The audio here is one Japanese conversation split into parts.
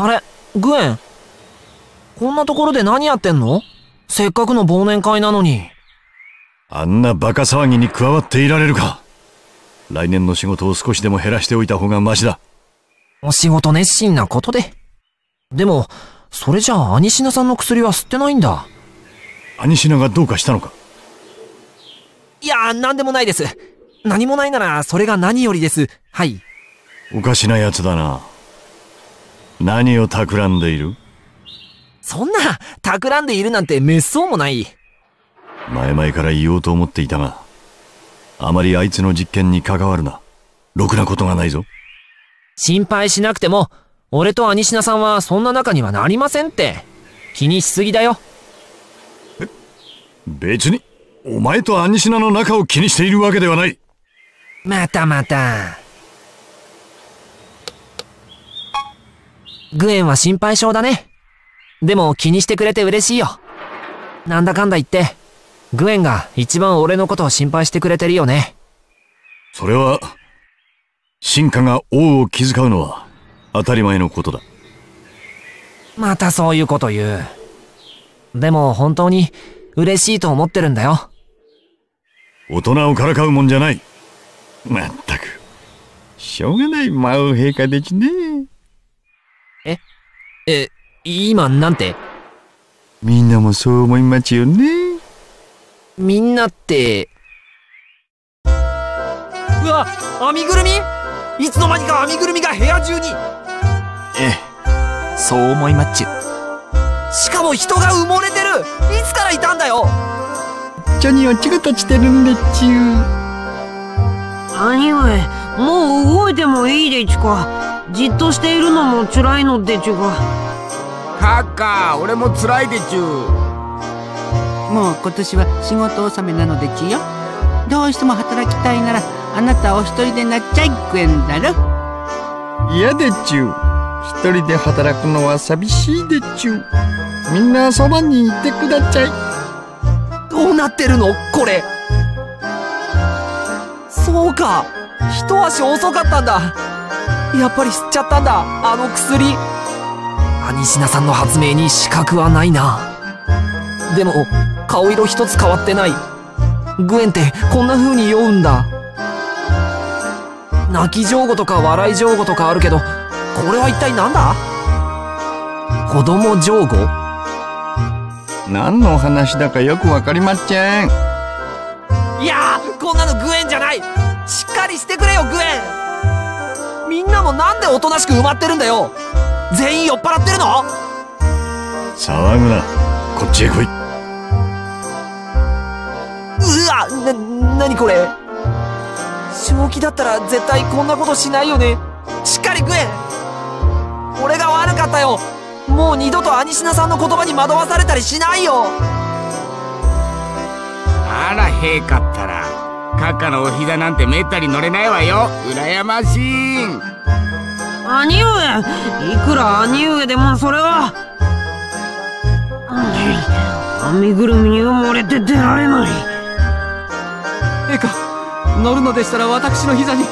あれ、グエン？こんなところで何やってんの？せっかくの忘年会なのに。あんなバカ騒ぎに加わっていられるか。来年の仕事を少しでも減らしておいた方がマシだ。お仕事熱心なことで。でも、それじゃあ、アニシナさんの薬は吸ってないんだ。アニシナがどうかしたのかいや、なんでもないです。何もないなら、それが何よりです。はい。おかしな奴だな。何を企んでいる？そんな、企んでいるなんて滅相もない。前々から言おうと思っていたが、あまりあいつの実験に関わるな。ろくなことがないぞ。心配しなくても、俺とアニシナさんはそんな仲にはなりませんって。気にしすぎだよ。え？別に、お前とアニシナの仲を気にしているわけではない。またまた。グエンは心配性だね。でも気にしてくれて嬉しいよ。なんだかんだ言って、グエンが一番俺のことを心配してくれてるよね。それは、進化が王を気遣うのは当たり前のことだ。またそういうこと言う。でも本当に嬉しいと思ってるんだよ。大人をからかうもんじゃない。まったく。しょうがない魔王陛下でちね。ええ、今なんて？みんなもそう思いますよね。みんなって。うわ編みぐるみ？いつの間にか編みぐるみが部屋中にええ、そう思いまっちゅ。しかも人が埋もれてるいつからいたんだよ？ちょに落ちが立ちてるんでっちゅう。兄上、もう動いてもいいでちゅか。じっとしているのも辛いのでちゅか。カッカ俺も辛いでちゅ。もう今年は仕事納めなのでちゅよ。どうしても働きたいならあなたお一人でなっちゃいくえんだろ。嫌でちゅ。一人で働くのは寂しいでちゅ。みんなそばにいてくだちゃい。どうなってるの？これ。そうか。一足遅かったんだ。やっぱり吸っちゃったんだ。あの薬アニシナさんの発明に資格はないな。でも顔色一つ変わってない。グエンってこんな風に酔うんだ。泣き上戸とか笑い上戸とかあるけどこれは一体何だ？子供上戸？何の話だかよくわかりまっちゃん。いやこんなのグエンじゃない。しっかりしてくれよグエン。みんなもなんでおとなしく埋まってるんだよ全員酔っ払ってるの？騒ぐなこっちへ来い。うわな何これ？正気だったら絶対こんなことしないよね。しっかり食え。俺が悪かったよ。もう二度とアニシナさんの言葉に惑わされたりしないよ。あら陛下ったらカッカのお膝なんてめったに乗れないわよ。羨ましい兄上。いくら兄上でもそれは。編みぐるみに埋もれて出られない。陛下乗るのでしたら私の膝に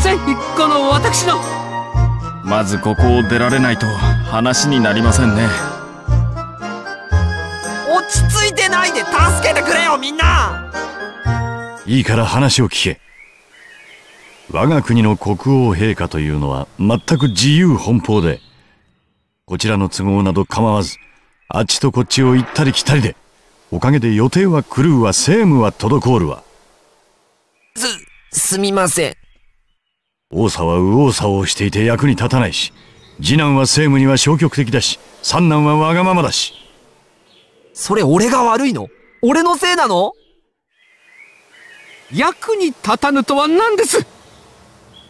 ぜひこの私の。まずここを出られないと話になりませんね。落ち着いてないで助けてくれよみんな。いいから話を聞け我が国の国王陛下というのは全く自由奔放で、こちらの都合など構わず、あっちとこっちを行ったり来たりで、おかげで予定は狂うわ、政務は滞るわ。す、すみません。王さは右往左往していて役に立たないし、次男は政務には消極的だし、三男はわがままだし。それ俺が悪いの？俺のせいなの？役に立たぬとは何です？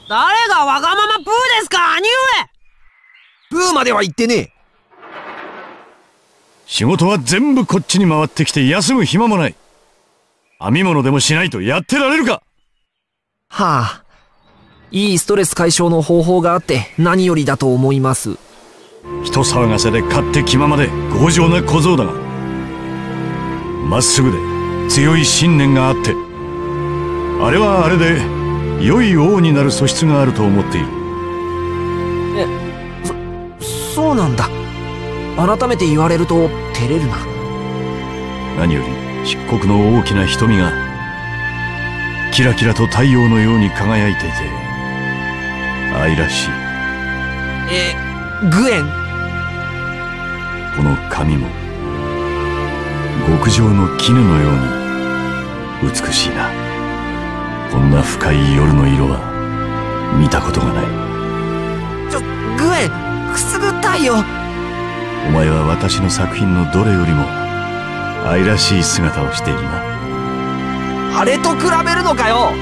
誰がわがままプーですか兄上。プーまでは言ってねえ。仕事は全部こっちに回ってきて休む暇もない。編み物でもしないとやってられるか。はあ。いいストレス解消の方法があって何よりだと思います。人騒がせで勝手気ままで強情な小僧だが。まっすぐで強い信念があって。あれはあれで良い王になる素質があると思っている。えそうなんだ。改めて言われると照れるな。何より漆黒の大きな瞳がキラキラと太陽のように輝いていて愛らしい。えグエンこの髪も極上の絹のように美しいなこんな深い夜の色は見たことがない。ちょグエンくすぐったいよ。お前は私の作品のどれよりも愛らしい姿をしているな。あれと比べるのかよ。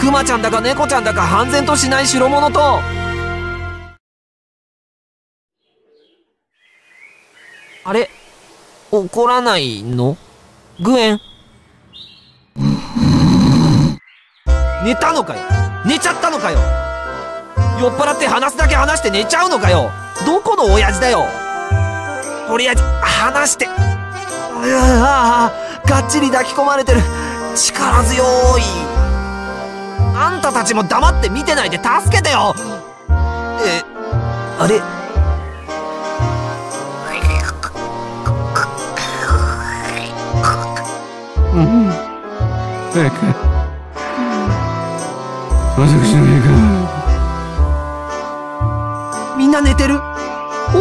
クマちゃんだか猫ちゃんだか半然としない代物と。あれ怒らないの？グエン寝たのかよ。寝ちゃったのかよ。酔っ払って話すだけ話して寝ちゃうのかよ。どこの親父だよ。とりあえず話して。うわあがっちり抱き込まれてる。力強い。あんたたちも黙って見てないで助けてよ。えあれ？うん。私の家がみんな寝てる？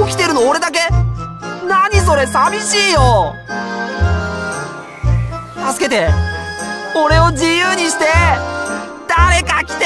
起きてるの俺だけ？何それ寂しいよ。助けて。俺を自由にして。誰か来て